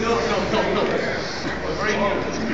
No, no, no, no.